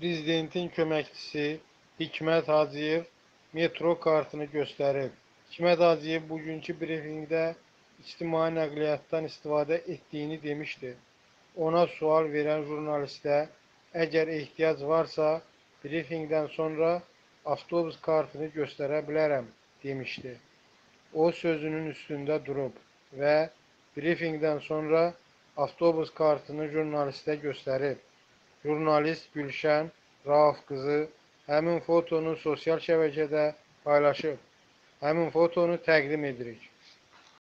Prezidentin köməkçisi Hikmət Hacıyev metro kartını göstərib. Hikmət Hacıyev bugünkü brifinqdə ictimai nəqliyyatdan istifadə etdiyini demişdi. Ona sual verən jurnalistə əgər ehtiyac varsa, brifinqdən sonra avtobus kartını göstərə bilərəm demişdi. O sözünün üstündə durub və brifinqdən sonra avtobus kartını jurnalistə göstərib. Jurnalist Gülşən Rauf qızı həmin fotonu sosial şəbəkədə paylaşıb. Həmin fotonu təqdim edirik.